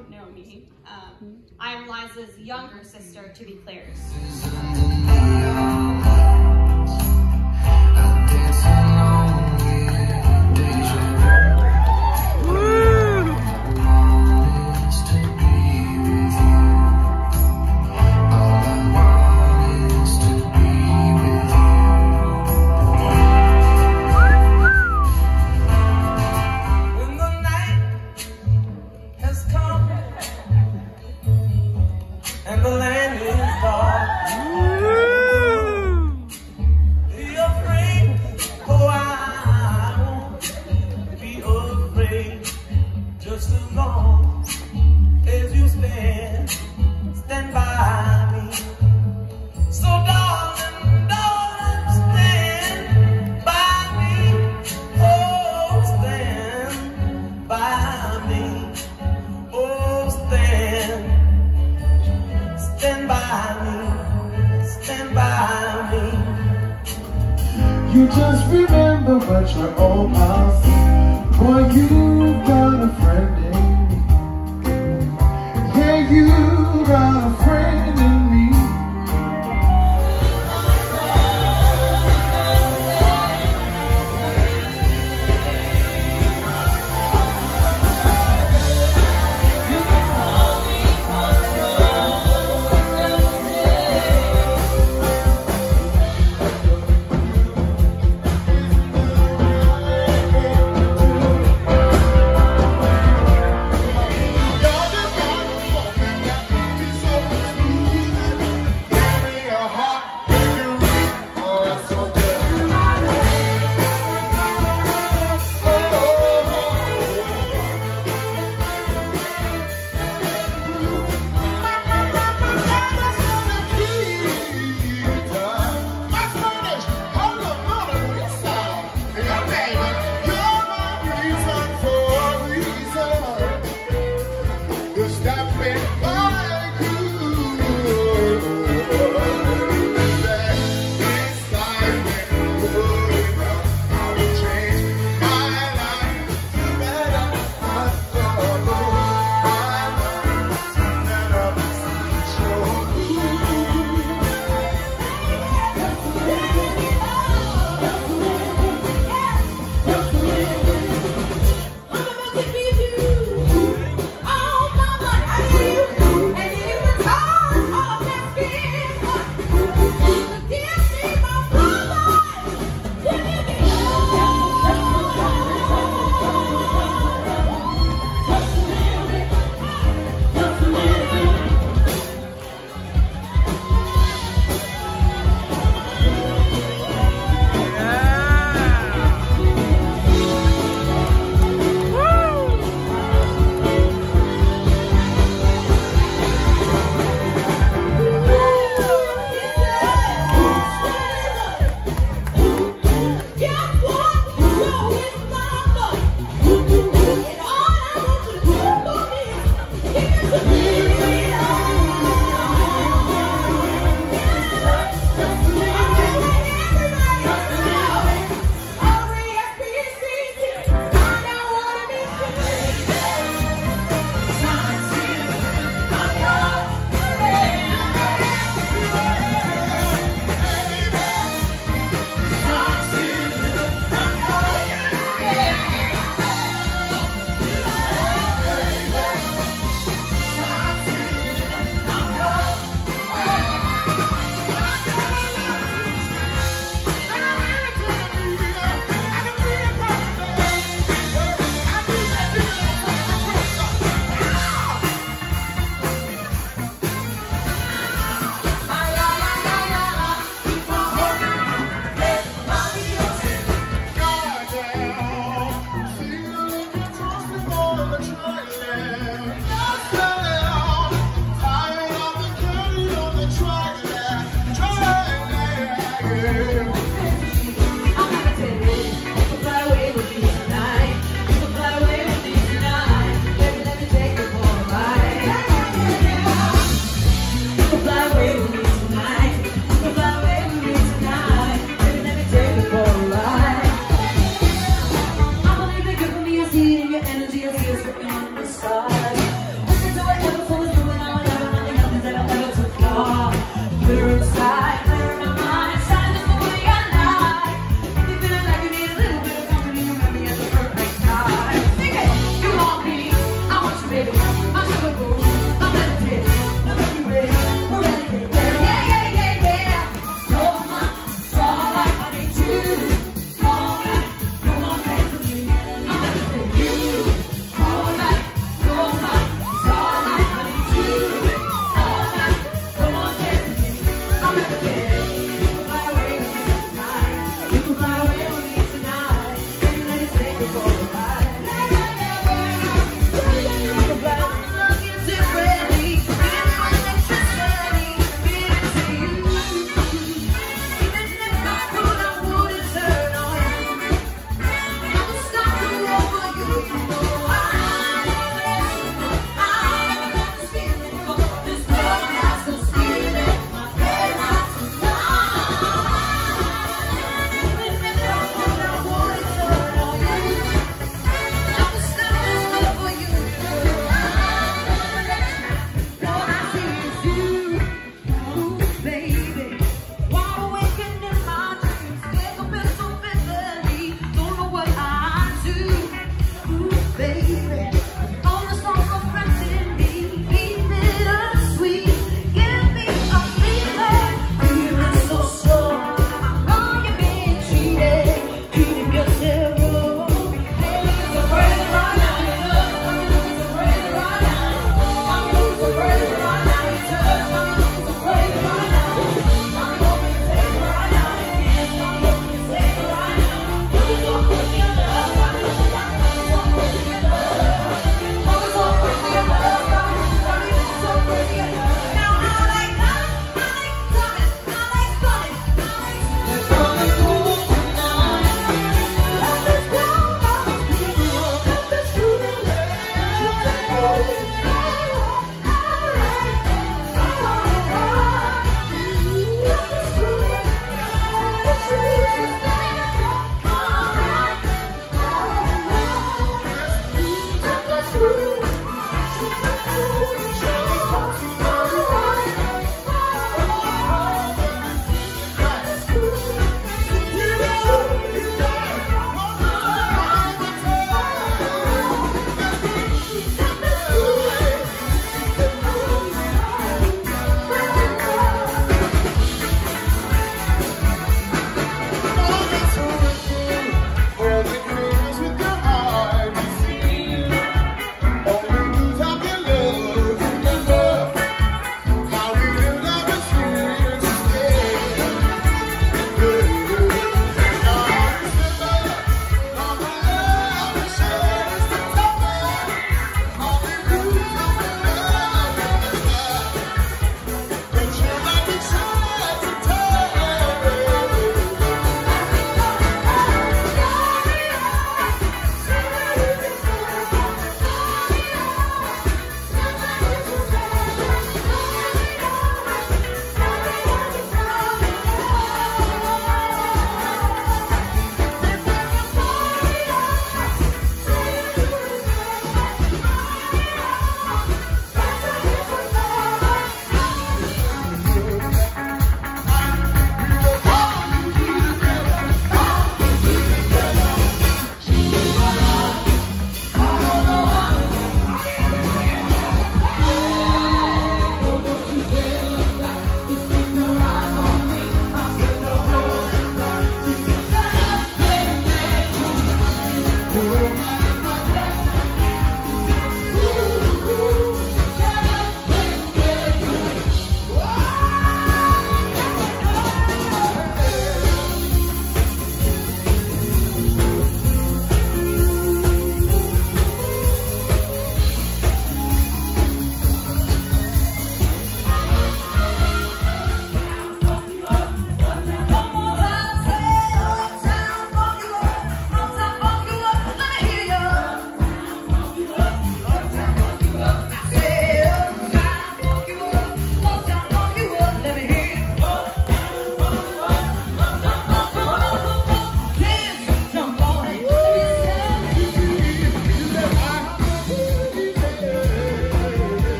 don't know me. Um, I'm Liza's younger sister, to be clear. You just remember what your old past Boy, you've got a friend in Yeah, you got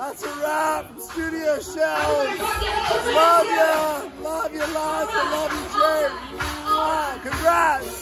That's a wrap Studio show. Love ya. Love you, lots, love you, Jay. Congrats.